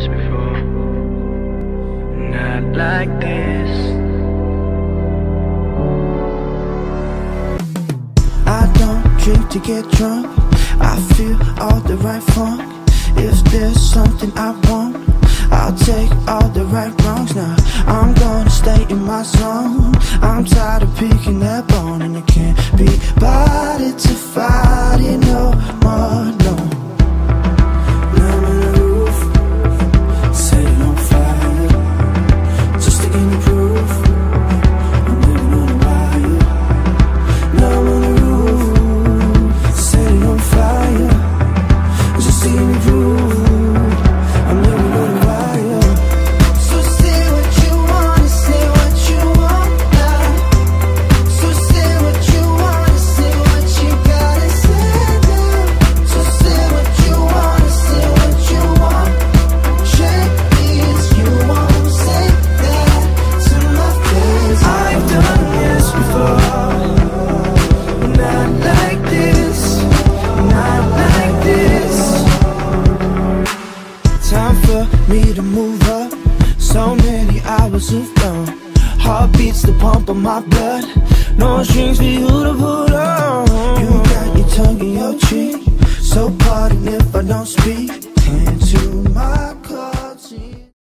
This before. Not like this. I don't drink to get drunk. I feel all the right funk. If there's something I want, I'll take all the right wrongs now. I'm gonna stay in my zone. I'm tired of picking that bone, and I can't be me to move up. So many hours of gone. Heart beats the pump of my blood. No strings for you to pull on. You got your tongue in your cheek. So pardon if I don't speak